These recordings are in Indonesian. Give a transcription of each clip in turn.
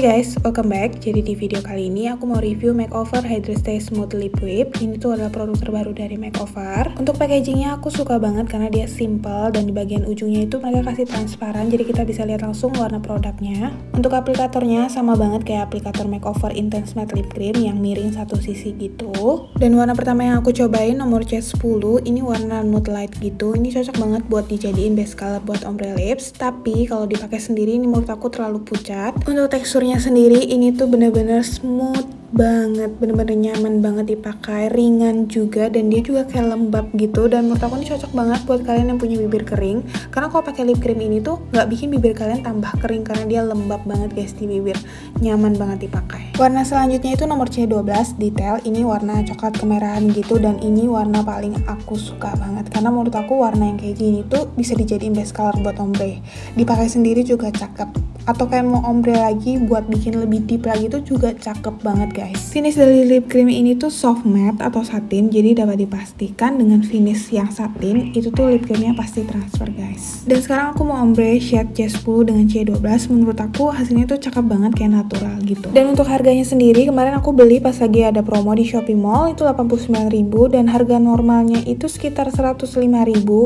Hai guys, welcome back. Jadi di video kali ini aku mau review Makeover Hydra Stay Smooth Lip Whip. Ini tuh adalah produk terbaru dari Makeover. Untuk packagingnya aku suka banget karena dia simple dan di bagian ujungnya itu mereka kasih transparan jadi kita bisa lihat langsung warna produknya. Untuk aplikatornya sama banget kayak aplikator Makeover Intense Matte Lip Cream yang miring satu sisi gitu. Dan warna pertama yang aku cobain nomor C10 ini warna nude light gitu. Ini cocok banget buat dijadiin base color buat ombre lips. Tapi kalau dipakai sendiri ini menurut aku terlalu pucat. Untuk tekstur sendiri ini tuh bener-bener smooth banget bener-bener nyaman banget dipakai ringan juga dan dia juga kayak lembab gitu. Dan menurut aku ini cocok banget buat kalian yang punya bibir kering. Karena kalau pakai lip cream ini tuh nggak bikin bibir kalian tambah kering karena dia lembab banget guys di bibir. Nyaman banget dipakai. Warna selanjutnya itu nomor C12 detail. Ini warna coklat kemerahan gitu dan ini warna paling aku suka banget. Karena menurut aku warna yang kayak gini tuh bisa dijadiin best color buat ombre. Dipakai sendiri juga cakep. Atau kayak mau ombre lagi buat bikin lebih deep lagi tuh juga cakep banget finish dari lip cream ini tuh soft matte atau satin jadi dapat dipastikan dengan finish yang satin itu tuh lip creamnya pasti transfer guys. Dan sekarang aku mau ombre shade C10 dengan C12 menurut aku hasilnya tuh cakep banget kayak natural gitu. Dan untuk harganya sendiri kemarin aku beli pas lagi ada promo di Shopee Mall itu 89.000 dan harga normalnya itu sekitar 105.000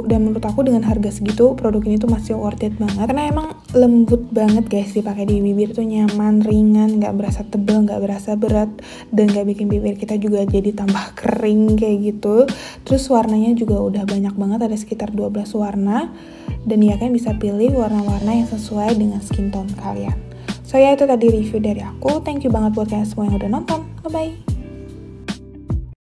dan menurut aku dengan harga segitu produk ini tuh masih worth it banget. Karena emang lembut banget guys dipakai di bibir tuh nyaman ringan nggak berasa tebel nggak berasa berat dan nggak bikin bibir kita juga jadi tambah kering kayak gitu. Terus warnanya juga udah banyak banget ada sekitar 12 warna. Dan ya kan bisa pilih warna-warna yang sesuai dengan skin tone kalian. So ya itu tadi review dari aku. Thank you banget buat kalian semua yang udah nonton. Bye bye